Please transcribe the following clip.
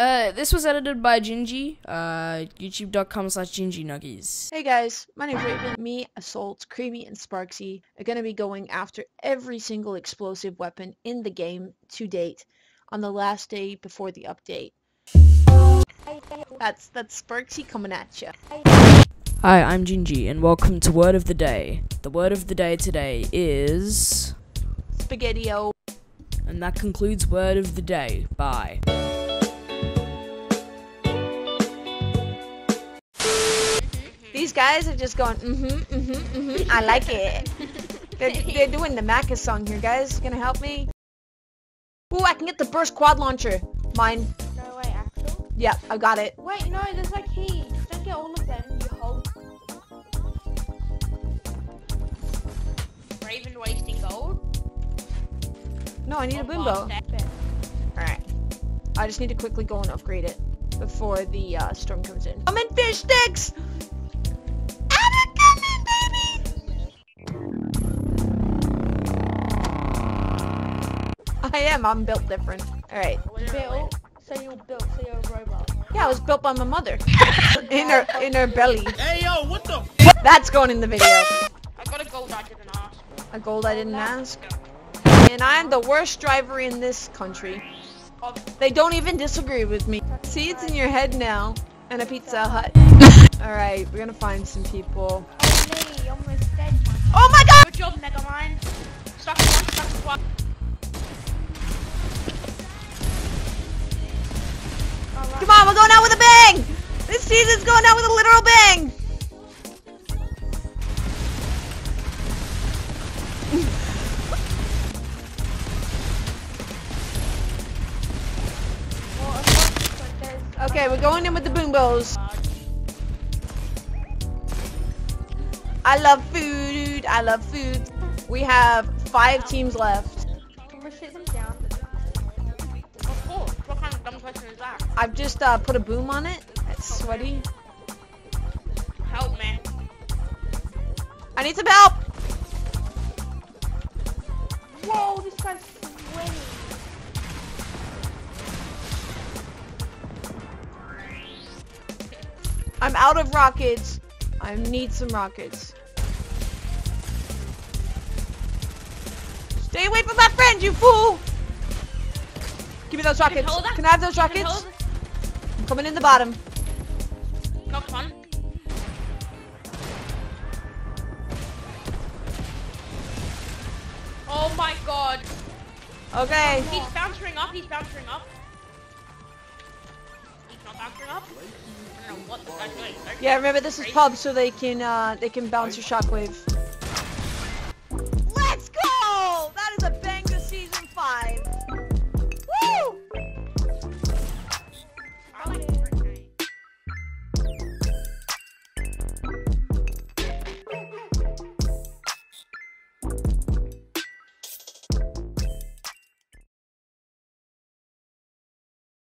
uh, this was edited by Gingy. Uh, YouTube.com slash Gingy Nuggies. Hey guys, my name's Raven. Me, Assault, Creamy, and Sparksy are going to be going after every single explosive weapon in the game to date on the last day before the update. That's that's Sparksy coming at you. Hi, I'm Gingy, and welcome to Word of the Day. The word of the day today is. Spaghetti-O. And that concludes Word of the Day. Bye. These guys are just going, mm-hmm, mm-hmm, mm-hmm. I like it. They're, they're doing the Macca song here, guys. Gonna help me? Ooh, I can get the burst quad launcher. Mine. No, wait, actual? Yeah, I got it. Wait, no, there's like heaps. Don't get all of them, you hold. Raven wasting gold? No, I need a Boom Bow. Alright. I just need to quickly go and upgrade it before the uh, storm comes in. I'm in fish sticks! I am, I'm built different. Alright. Built? So you're built, so you're a robot. Yeah, I was built by my mother. in her in her belly. Hey yo, what the? That's going in the video. I got a gold I didn't ask. A gold I didn't ask. And I'm the worst driver in this country. They don't even disagree with me. See, it's in your head now. And a Pizza Hut. Alright, we're gonna find some people. Oh, me, almost dead. Oh my god! On, we're going out with a bang! This season's going out with a literal bang! Okay, we're going in with the Boom Bows. I love food. I love food. We have five teams left. What kind of dumb question is that? I've just uh, put a boom on it. It's sweaty. Help me. I need some help. Whoa, this guy's sweaty. I'm out of rockets. I need some rockets. Stay away from my friend, you fool! Give me those rockets. that. Can I have those rockets? I'm coming in the bottom. One. Oh my god. Okay. He's bouncing up, he's bouncing up. He's not bouncing up. I don't know what the guy's. Yeah, remember this is pub, so they can uh, they can bounce your shockwave.